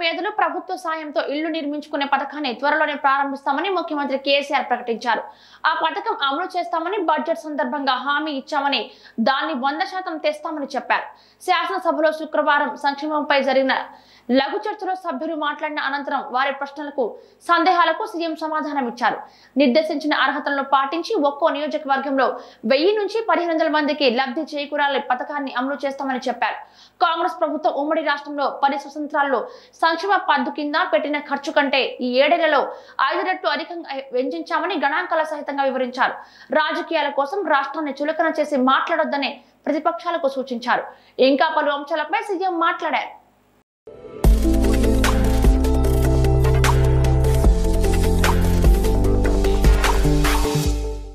పేదలు ప్రభుత్వ సాయంతో ఇళ్ళు నిర్మించుకునే పథకాన్ని త్వరలోనే ప్రారంభిస్తామని ముఖ్యమంత్రి కేసీఆర్ ప్రకటించారు. ఆ పథకం అమలు చేస్తామని బడ్జెట్ సందర్భంగా హామీ ఇచ్చామని దాన్ని వంద శాతం తెస్తామని చెప్పారు. శాసనసభలో శుక్రవారం సంక్షేమంపై జరిగిన లఘు చర్చలో సభ్యులు మాట్లాడిన అనంతరం వారి ప్రశ్నలకు సందేహాలకు సీఎం సమాధానం ఇచ్చారు నిర్దేశించిన అర్హతలను పాటించి ఒక్కో నియోజకవర్గంలో వెయ్యి నుంచి పదిహేను వందల మందికి లబ్ధి చేకూరాలే పథకాన్ని అమలు చేస్తామని చెప్పారు. కాంగ్రెస్ ప్రభుత్వం ఉమ్మడి రాష్ట్రంలో పది స్వతంత్రాల్లో సంక్షేమ పద్దు కింద పెట్టిన ఖర్చు కంటే ఈ ఏడేళ్ళలో ఐదు రెట్లు అధికంగా వెంచించామని గణాంకాల సహితంగా వివరించారు. రాజకీయాల కోసం రాష్ట్రాన్ని చులకన చేసి మాట్లాడొద్దని ప్రతిపక్షాలకు సూచించారు. ఇంకా పలు అంశాలపై సీఎం మాట్లాడారు.